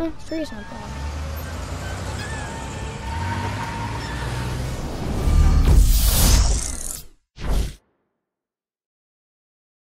Oh, eh, three's not bad.